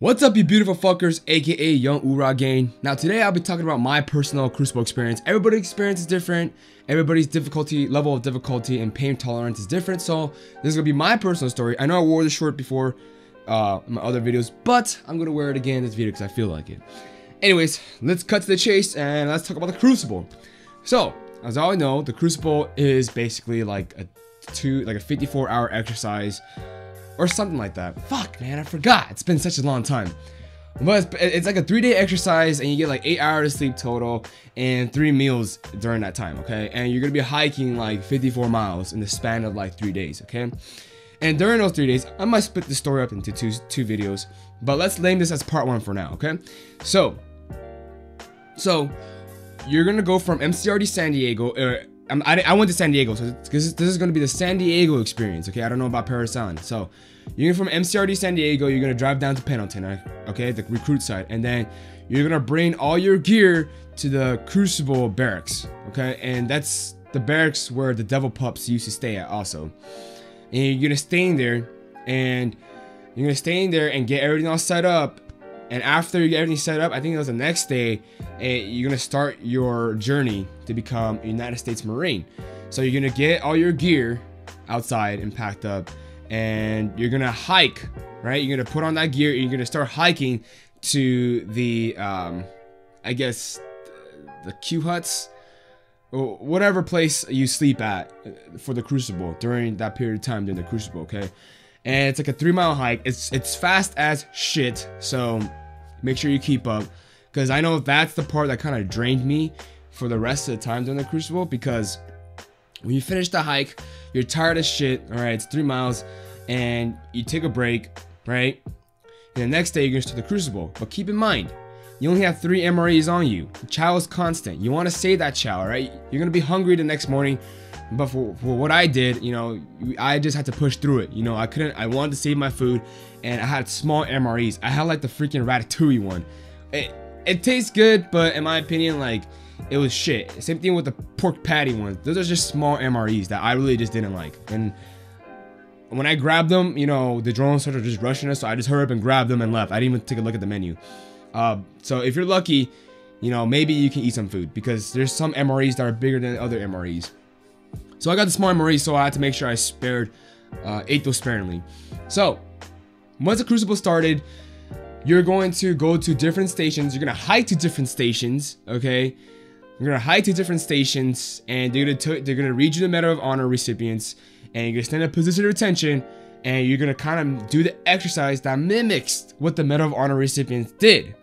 What's up you beautiful fuckers, aka Young Oorah Gang. Now today I'll be talking about my personal Crucible experience. Everybody's experience is different, everybody's difficulty, level of difficulty and pain tolerance is different, so this is gonna be my personal story. I know I wore this short before uh, my other videos, but I'm gonna wear it again in this video because I feel like it. Anyways, let's cut to the chase and let's talk about the Crucible. So, as all I know, the Crucible is basically like a two, like a 54 hour exercise or something like that. Fuck, man, I forgot. It's been such a long time. But it's, it's like a three day exercise and you get like eight hours of sleep total and three meals during that time, okay? And you're gonna be hiking like 54 miles in the span of like three days, okay? And during those three days, I might split the story up into two, two videos, but let's name this as part one for now, okay? So, so you're gonna go from MCRD San Diego, uh, I, I went to San Diego, so this, this is to be the San Diego experience, okay? I don't know about Parris Island. So, you're from MCRD San Diego, you're to drive down to Pendleton, okay? The recruit site. And then you're to bring all your gear to the Crucible Barracks, okay? And that's the barracks where the Devil Pups used to stay at also. And you're to stay in there, and you're to stay in there and get everything all set up and after you get everything set up, I think it was the next day, eh, you're gonna start your journey to become a United States Marine. So you're gonna get all your gear outside and packed up, and you're gonna hike, right? You're gonna put on that gear, and you're gonna start hiking to the, um, I guess, the Q huts, or whatever place you sleep at for the Crucible during that period of time during the Crucible, okay? and it's like a three mile hike. It's it's fast as shit, so make sure you keep up, because I know that's the part that kind of drained me for the rest of the time during the Crucible. Because when you finish the hike, you're tired as shit. All right, it's three miles, and you take a break, right? And the next day you're gonna the Crucible, but keep in mind. You only have three MREs on you. The chow is constant. You want to save that chow, right? You're gonna be hungry the next morning but for, for what I did, you know, I just had to push through it. You know, I couldn't, I wanted to save my food and I had small MREs. I had like the freaking Ratatouille one. It, it tastes good, but in my opinion, like, it was shit. Same thing with the pork patty ones. Those are just small MREs that I really just didn't like. And when I grabbed them, you know, the drill instructors just rushing us, so I just hurried up and grabbed them and left. I didn't even take a look at the menu. Uh, so if you're lucky, you know, maybe you can eat some food because there's some MREs that are bigger than other MREs. So I got the small MRE, so I had to make sure I spared, uh, ate those sparingly. So, once the Crucible started, you're going to go to different stations. You're going to hike to different stations, okay? You're going to hike to different stations, and they're going to they're going to read you the Medal of Honor recipients, and you're going to stand in a position of attention, and you're going to kind of do the exercise that mimics what the Medal of Honor recipients did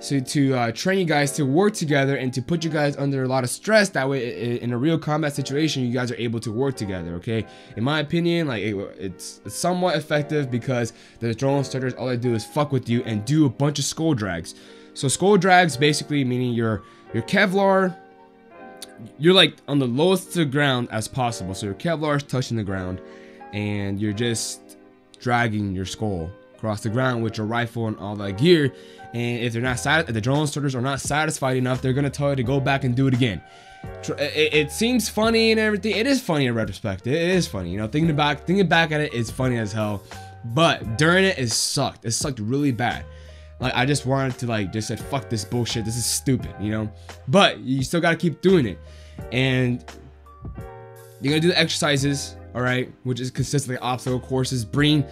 so to uh, train you guys to work together and to put you guys under a lot of stress that way in a real combat situation you guys are able to work together okay? In my opinion like it, it's somewhat effective because the drill instructors all they do is fuck with you and do a bunch of skull drags. So skull drags basically meaning your your kevlar you're like on the lowest to ground as possible. So your kevlar is touching the ground and you're just dragging your skull across the ground with your rifle and all that gear and if they're not if the drill instructors are not satisfied enough, they're gonna tell you to go back and do it again. It, it, seems funny and everything. It is funny in retrospect. It is funny, you know. Thinking back, thinking back at it is funny as hell. But during it, it sucked. It sucked really bad. Like I just wanted to like just said fuck this bullshit. This is stupid, you know. But you still gotta keep doing it, and you're gonna do the exercises, all right, which is consistently obstacle courses. Bring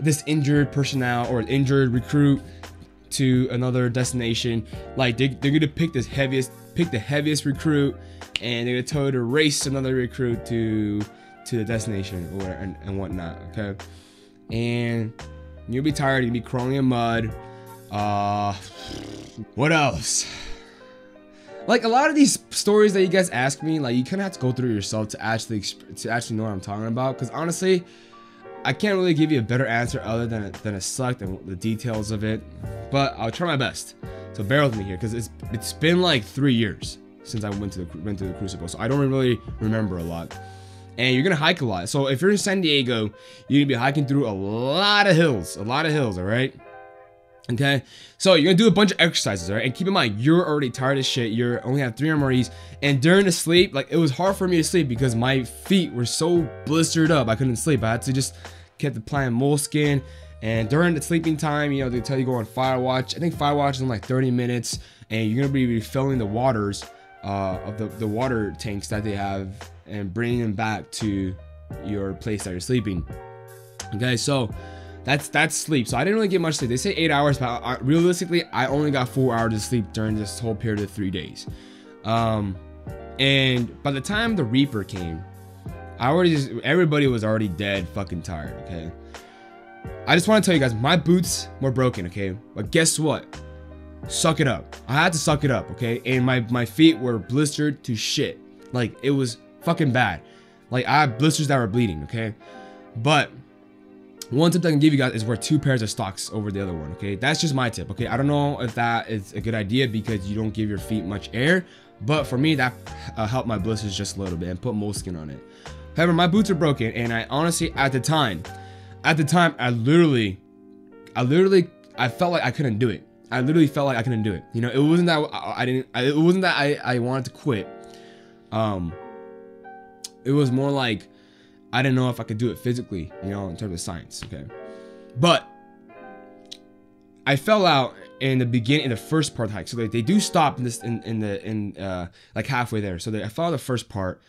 this injured personnel or injured recruit to another destination. Like they, they're gonna pick this heaviest, pick the heaviest recruit, and they're gonna tell you to race another recruit to to the destination or and, and whatnot. Okay, and you'll be tired. You'll be crawling in mud. Uh, what else? Like a lot of these stories that you guys ask me, like you kind of have to go through yourself to actually to actually know what I'm talking about. Because honestly, I can't really give you a better answer other than it, than it sucked and the details of it, but I'll try my best. So bear with me here because it's it's been like three years since I went to the went to the Crucible, so I don't really remember a lot. And you're gonna hike a lot. So if you're in San Diego, you're gonna be hiking through a lot of hills, a lot of hills. All right. Okay, so you're gonna do a bunch of exercises, right? And keep in mind, you're already tired as shit. You only have three MREs, and during the sleep, like it was hard for me to sleep because my feet were so blistered up. I couldn't sleep. I had to just kept applying moleskin And during the sleeping time, you know, they tell you go on fire watch. I think fire watch is in like 30 minutes, and you're gonna be refilling the waters uh, of the, the water tanks that they have and bringing them back to your place that you're sleeping. Okay, so that's that's sleep. So I didn't really get much sleep. They say eight hours, but I, realistically, I only got four hours of sleep during this whole period of three days. Um, and by the time the Reaper came, I already just everybody was already dead, fucking tired. Okay. I just want to tell you guys, my boots were broken. Okay, but guess what? Suck it up. I had to suck it up. Okay, and my my feet were blistered to shit. Like it was fucking bad. Like I had blisters that were bleeding. Okay, but one tip I can give you guys is wear two pairs of stocks over the other one, okay? That's just my tip, okay? I don't know if that is a good idea because you don't give your feet much air, but for me, that uh, helped my blisters just a little bit and put moleskin on it. However, my boots are broken, and I honestly, at the time, at the time, I literally, I literally, I felt like I couldn't do it. I literally felt like I couldn't do it. You know, it wasn't that I, I didn't, I, it wasn't that I, I wanted to quit. Um, it was more like I didn't know if I could do it physically, you know, in terms of science, okay? But I fell out in the beginning, in the first part of the hike. So they, they do stop in this, in, in the, in, uh, like halfway there. So they, I fell out the first part,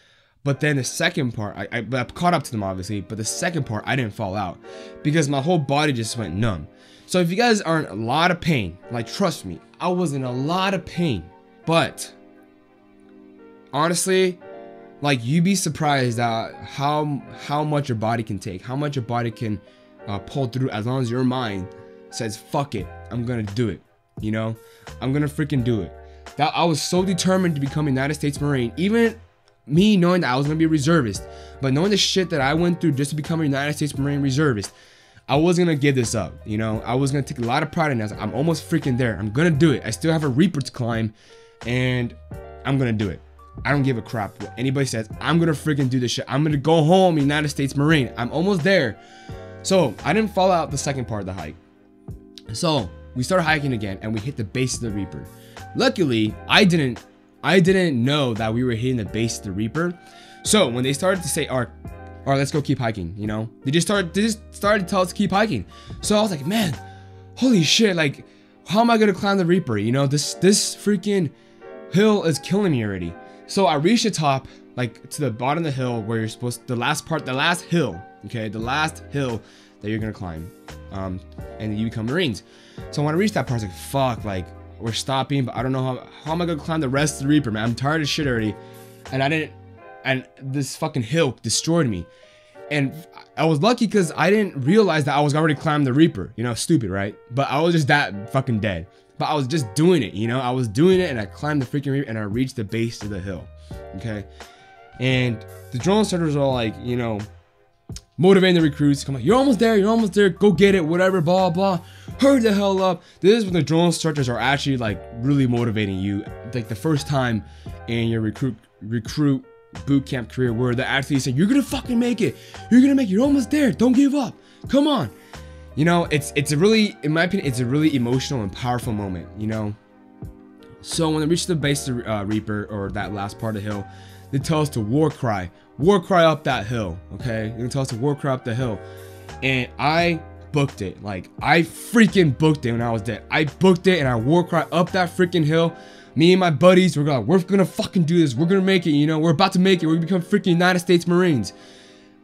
but then the second part, I, I, I caught up to them obviously, but the second part, I didn't fall out because my whole body just went numb. So if you guys are in a lot of pain, like trust me, I was in a lot of pain, but honestly, like you'd be surprised at how how much your body can take, how much your body can uh, pull through as long as your mind says fuck it, I'm gonna do it. You know, I'm gonna freaking do it. That I was so determined to become a United States Marine, even me knowing that I was gonna be a reservist, but knowing the shit that I went through just to become a United States Marine reservist, I wasn't gonna give this up. You know, I was gonna take a lot of pride in this. I'm almost freaking there. I'm gonna do it. I still have a Reaper to climb, and I'm gonna do it. I don't give a crap what anybody says. I'm gonna freaking do this shit. I'm gonna go home, United States Marine. I'm almost there. So I didn't fall out the second part of the hike. So we started hiking again and we hit the base of the Reaper. Luckily, I didn't I didn't know that we were hitting the base of the Reaper. So when they started to say, all right, all right, let's go keep hiking, you know, they just started, they just started to tell us to keep hiking. So I was like, man, holy shit, like, how am I gonna climb the Reaper? You know, this, this freaking hill is killing me already. So I reached the top, like to the bottom of the hill where you're supposed, to, the last part, the last hill, okay, the last hill that you're gonna climb, um, and you become Marines. So when I reached that part, I was like, fuck, like we're stopping, but I don't know how, how am I gonna climb the rest of the Reaper, man? I'm tired of shit already, and I didn't, and this fucking hill destroyed me. And I was lucky because I didn't realize that I was already climbing the Reaper. You know, stupid, right? But I was just that fucking dead but I was just doing it, you know? I was doing it and I climbed the freaking Reaper and I reached the base of the hill, okay? And the drill instructors are like, you know, motivating the recruits, come like, you're almost there, you're almost there, go get it, whatever, blah, blah. Hurry the hell up. This is when the drill instructors are actually like really motivating you. Like the first time in your recruit recruit boot camp career where they're actually saying, you're gonna fucking make it. You're gonna make it, you're almost there, don't give up. Come on you know, it's it's a really, in my opinion, it's a really emotional and powerful moment. You know, so when they reach the base of uh, Reaper or that last part of the hill, they tell us to war cry, war cry up that hill. Okay, they tell us to war cry up the hill, and I booked it. Like I freaking booked it when I was dead. I booked it and I war cry up that freaking hill. Me and my buddies, we're gonna, we're gonna fucking do this. We're gonna make it. You know, we're about to make it. We're gonna become freaking United States Marines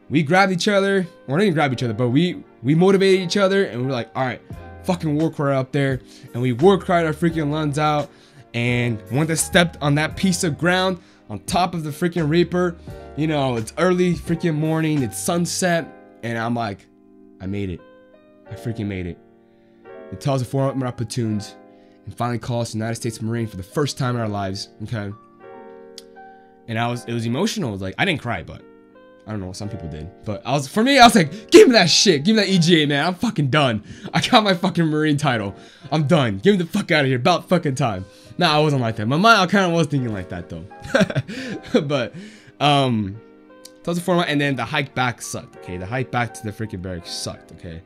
we grabbed each other, or didn't grab each other, but we we motivated each other and we are like, all right, fucking war cry up there. And we war cried our freaking lungs out. And once I stepped on that piece of ground on top of the freaking Reaper, you know, it's early freaking morning, it's sunset, and I'm like, I made it. I freaking made it. It tells the four of our platoons and finally call us United States Marine for the first time in our lives. Okay. And I was it was emotional. It was like I didn't cry, but I don't know, what some people did. But I was for me, I was like, give me that shit. Give me that EGA, man. I'm fucking done. I got my fucking Marine title. I'm done. Give me the fuck out of here. About fucking time. Nah, I wasn't like that. My mind I kinda was thinking like that though. but um that was the format, and then the hike back sucked, okay? The hike back to the freaking barracks sucked, okay?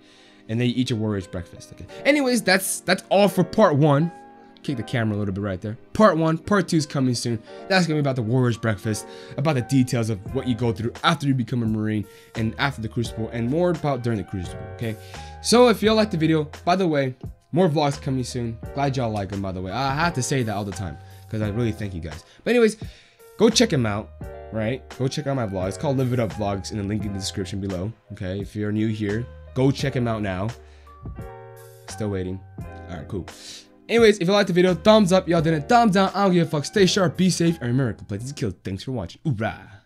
And then you eat your warrior's breakfast, okay? Anyways, that's that's all for part one kick the camera a little bit right there. Part one, part two is coming soon. That's gonna be about the Warriors breakfast, about the details of what you go through after you become a Marine and after the Crucible, and more about during the Crucible. Okay. So if y'all like the video, by the way, more vlogs coming soon. Glad y'all like them, by the way. I have to say that all the time because I really thank you guys. But anyways, go check them out. Right? Go check out my vlog. It's called Live It Up Vlogs in the link in the description below. Okay. If you're new here, go check him out now. Still waiting. All right, cool. Anyways, if you liked the video, thumbs up. Y'all didn't, thumbs down. I don't give a fuck. Stay sharp, be safe, and remember, play these kills. Thanks for watching. Hoorah!